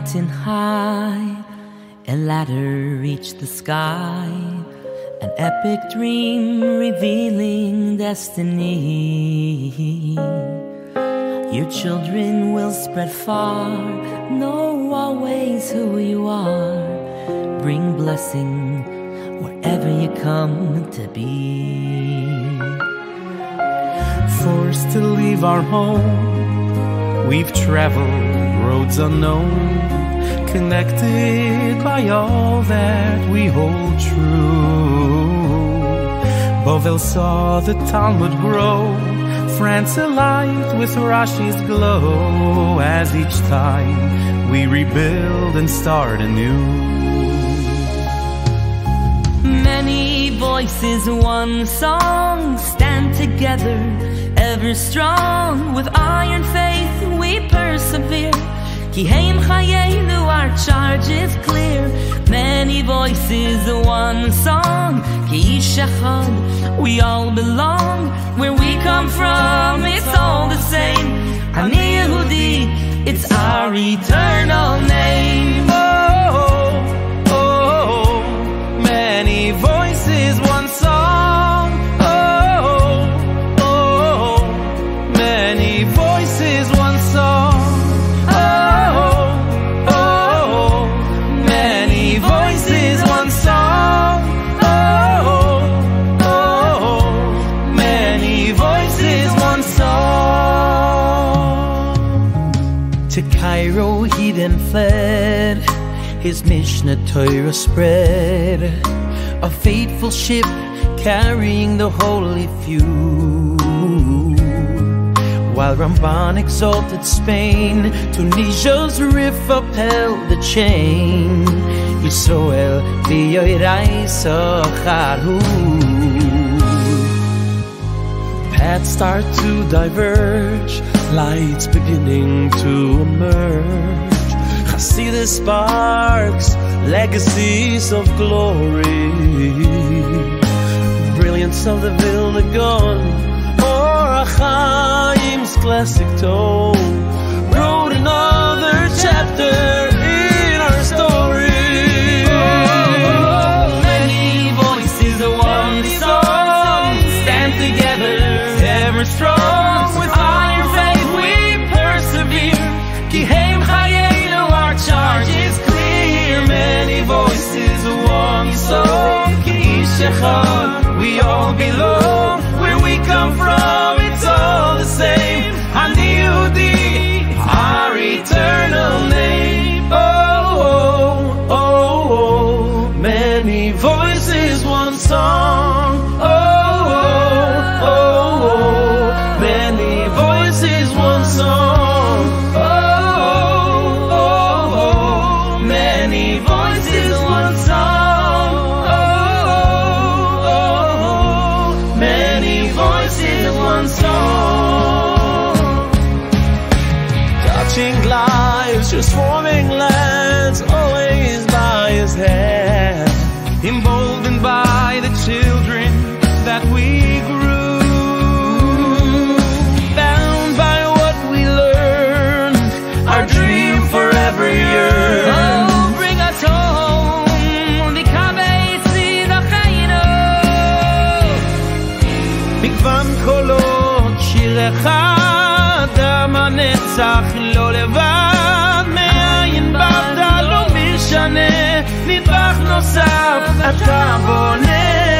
Mountain high, a ladder reached the sky. An epic dream revealing destiny. Your children will spread far, know always who you are. Bring blessing wherever you come to be. Forced to leave our home We've traveled roads unknown, connected by all that we hold true. Bovel saw the Talmud grow, France alight with Rashi's glow, as each time we rebuild and start anew. Many voices, one song, stand together, ever strong with iron faith we persevere. Ki heim chayenu, our charge is clear. Many voices, one song. Ki ish we all belong. Where we come from, it's all the same. Ani Yehudi, it's our eternal name. Cairo he then fled, his Mishnah Torah spread, a faithful ship carrying the holy few. While Ramban exalted Spain, Tunisia's Rif upheld the chain. Yisroel v'yoiraisa charu. Paths start to diverge, lights beginning to emerge. I see the sparks, legacies of glory. Brilliance of the Vilna Gaon, or Chaim's classic tone. Another chapter lives, transforming lands, always by his hand. Emboldened by the children that we grew. Bound by what we learned, our dream forever yearned. Oh, bring us home, the kabesi dachayinu. מגוון קולות, שיר אחד, עם הנצח לא לבד, מאין באת לא משנה, נדבך נוסף אתה בונה,